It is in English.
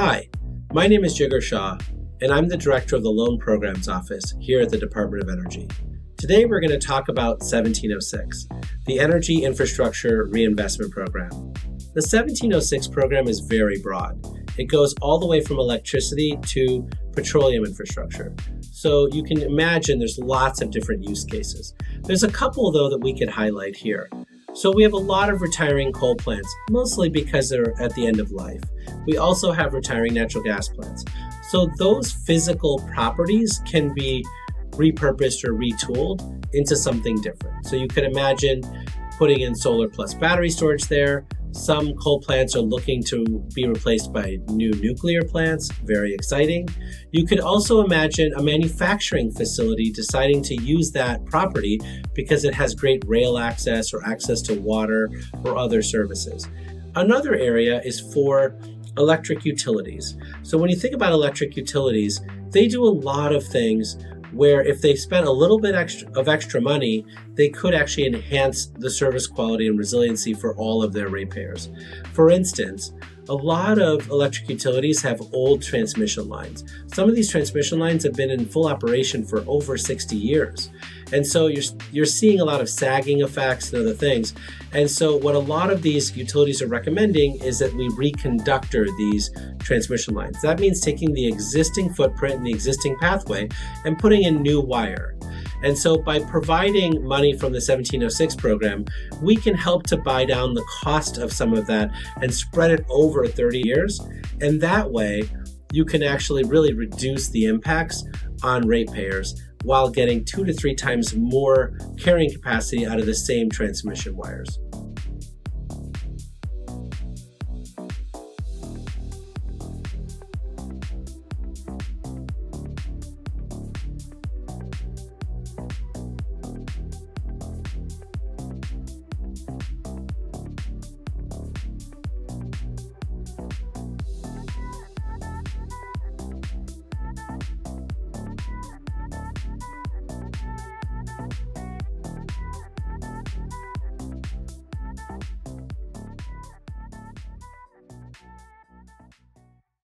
Hi, my name is Jigar Shah, and I'm the Director of the Loan Programs Office here at the Department of Energy. Today we're going to talk about 1706, the Energy Infrastructure Reinvestment Program. The 1706 program is very broad. It goes all the way from electricity to petroleum infrastructure. So you can imagine there's lots of different use cases. There's a couple though that we could highlight here. So we have a lot of retiring coal plants, mostly because they're at the end of life. We also have retiring natural gas plants. So those physical properties can be repurposed or retooled into something different. So you could imagine putting in solar plus battery storage there, some coal plants are looking to be replaced by new nuclear plants, very exciting. You could also imagine a manufacturing facility deciding to use that property because it has great rail access or access to water or other services. Another area is for electric utilities. So when you think about electric utilities, they do a lot of things where if they spent a little bit extra, of extra money, they could actually enhance the service quality and resiliency for all of their ratepayers. For instance, a lot of electric utilities have old transmission lines. Some of these transmission lines have been in full operation for over 60 years. And so you're, you're seeing a lot of sagging effects and other things. And so what a lot of these utilities are recommending is that we reconductor these transmission lines. That means taking the existing footprint and the existing pathway and putting in new wire. And so by providing money from the 1706 program, we can help to buy down the cost of some of that and spread it over 30 years. And that way, you can actually really reduce the impacts on ratepayers while getting two to three times more carrying capacity out of the same transmission wires. you